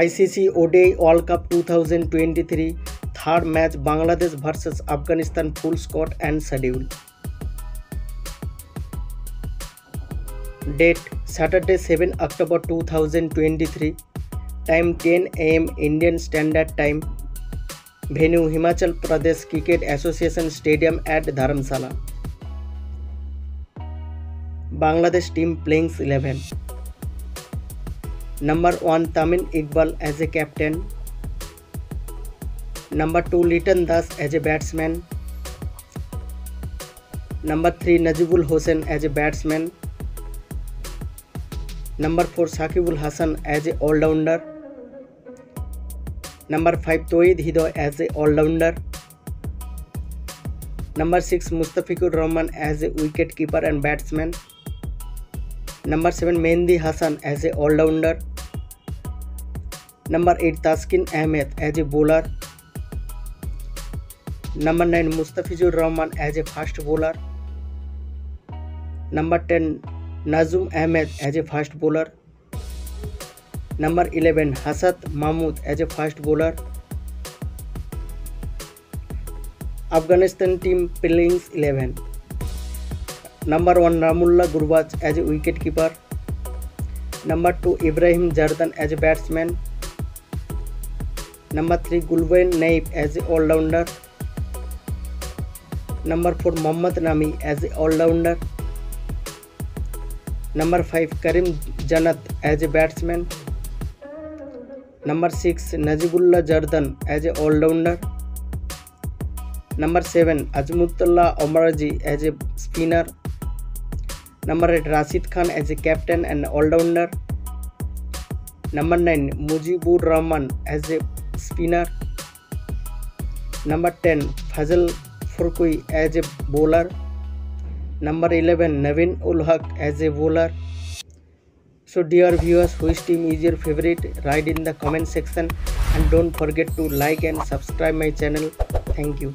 ICC ODI world cup two thousand twenty three third match Bangladesh versus Afghanistan full squad and schedule date Saturday seven October two thousand twenty three time ten M Indian standard time venue Himachal Pradesh cricket association stadium at Dharamshala Bangladesh team playings eleven Number 1, Tamin Iqbal as a captain. Number 2, Leighton Das as a batsman. Number 3, Najibul Hossain as a batsman. Number 4, Shakibul Hasan as a all-rounder. Number 5, Tohid Hidayat as a all-rounder. Number 6, Mustafikur Rahman as a wicket keeper and batsman. Number seven Mehidy Hasan as a all rounder number eight Taskin Ahmed as a bowler number nine Mustafizur Rahman as a fast bowler number ten Nasum Ahmed as a fast bowler number eleven Hasan Mahmud as a fast bowler Afghanistan team playings eleven Number 1, Ramullah Gurbaz as a wicketkeeper. Number 2, Ibrahim Jardan as a batsman. Number 3, Gulwen Naib as an all-rounder. Number 4, Mohammad Nami as an all-rounder. Number 5, Karim Janat as a batsman. Number 6, Najibullah Jardan as an all-rounder. Number 7, Azmutullah Omaraji as a spinner. Number 8, Rashid Khan as a captain and all-rounder. Number 9, Mujibur Rahman as a spinner. Number 10, Fazal Furqui as a bowler. Number 11, Naveen Ul Haq as a bowler. So dear viewers, which team is your favorite? Write in the comment section and don't forget to like and subscribe my channel. Thank you.